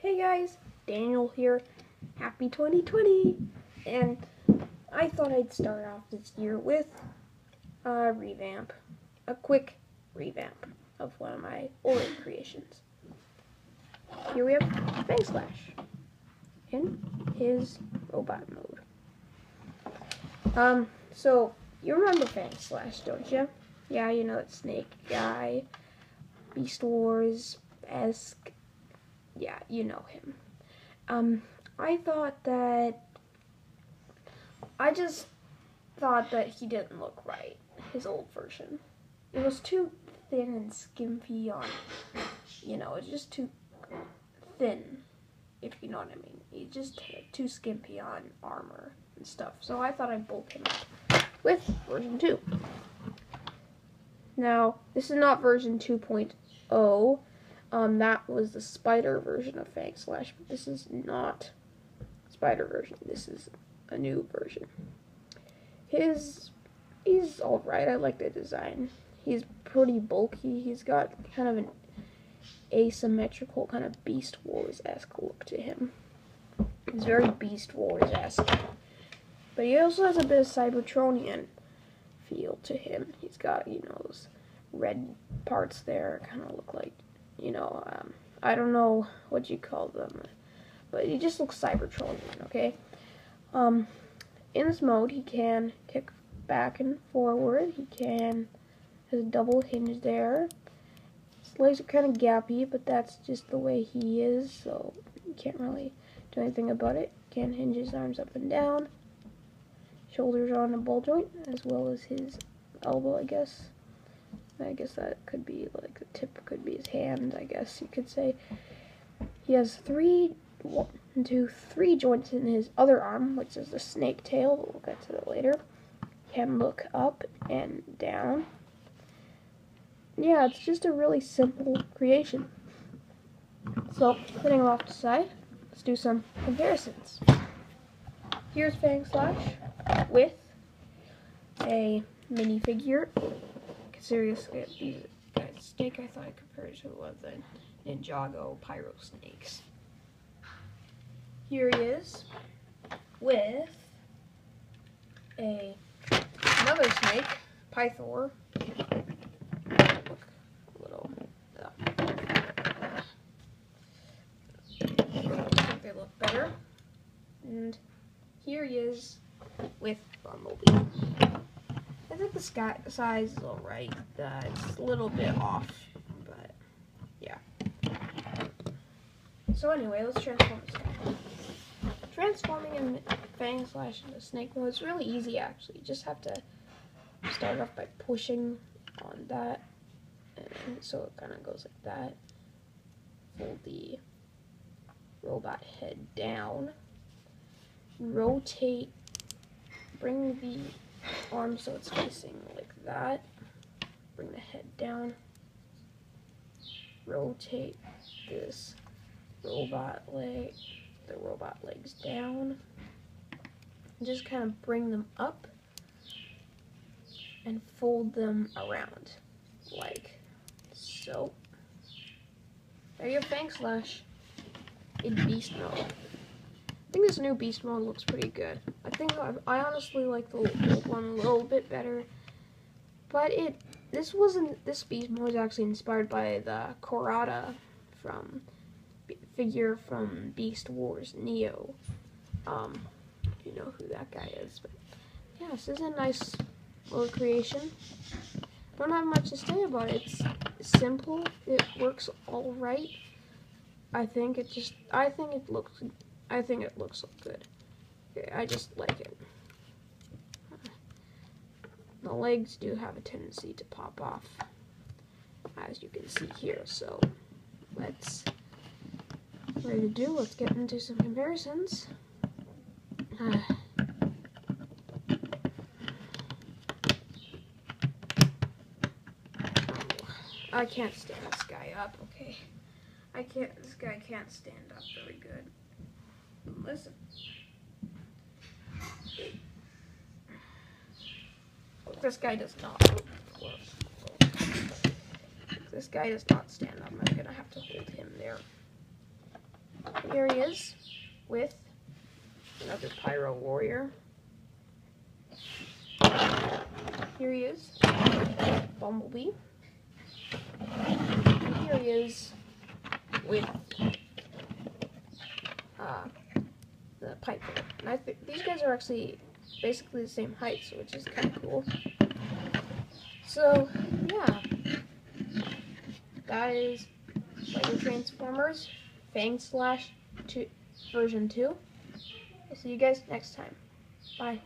Hey guys, Daniel here. Happy 2020! And I thought I'd start off this year with a revamp. A quick revamp of one of my older creations. Here we have Fang Slash in his robot mode. Um, so you remember Fang Slash, don't you? Yeah, you know that snake guy, Beast Wars esque. Yeah, you know him. Um, I thought that I just thought that he didn't look right. His old version. It was too thin and skimpy on, you know, it's just too thin, if you know what I mean. He just too skimpy on armor and stuff. So I thought I'd bulk him up with version 2. Now, this is not version 2.0. Um, that was the spider version of Fang Slash, but this is not spider version. This is a new version. His, he's alright. I like the design. He's pretty bulky. He's got kind of an asymmetrical kind of Beast Wars-esque look to him. He's very Beast Wars-esque. But he also has a bit of Cybertronian feel to him. He's got, you know, those red parts there kind of look like, you know, um, I don't know what you call them, but he just looks Cybertronian, okay? Um, in this mode, he can kick back and forward. He can has a double hinge there. His legs are kind of gappy, but that's just the way he is, so you can't really do anything about it. Can hinge his arms up and down. Shoulders on a ball joint, as well as his elbow, I guess. I guess that could be, like, the tip could be his hand, I guess you could say. He has three, one, two, three joints in his other arm, which is the snake tail, but we'll get to that later. Can look up and down yeah, it's just a really simple creation. So, putting off to the side, let's do some comparisons. Here's Fang Slash with a minifigure. Seriously, these guys, snake I thought I compared to was the Ninjago Pyro Snakes. Here he is with a another snake, Pythor, They look little better. And here he is with Bumblebee. I think the size is alright. Uh, it's a little bit off, but yeah. So anyway, let's transform this guy. Transforming in Fang Slash into Snake mode is really easy actually. You just have to start off by pushing on that. And so it kind of goes like that. Fold the robot head down rotate, bring the arm so it's facing like that, bring the head down, rotate this robot leg, the robot legs down, And just kind of bring them up and fold them around like so. There you go, Fang Slash in beast mode. Think this new beast mode looks pretty good. I think I, I honestly like the old one a little bit better. But it, this wasn't, this beast mode was actually inspired by the Kurata from, figure from Beast Wars Neo. Um, you know who that guy is. But yeah, this is a nice little creation. Don't have much to say about it. It's simple. It works all right. I think it just, I think it looks I think it looks good. I just like it. The legs do have a tendency to pop off, as you can see here. So let's ready to do. Let's get into some comparisons. I can't stand this guy up, okay? I can't, this guy can't stand up very good. Listen. This guy does not. This guy does not stand up. I'm gonna have to hold him there. here he is with another Pyro Warrior. Here he is, Bumblebee. And here he is with uh, I think these guys are actually basically the same height, so which is kind of cool. So, yeah. That is Lego Transformers Fang Slash two, version 2. I'll see you guys next time. Bye.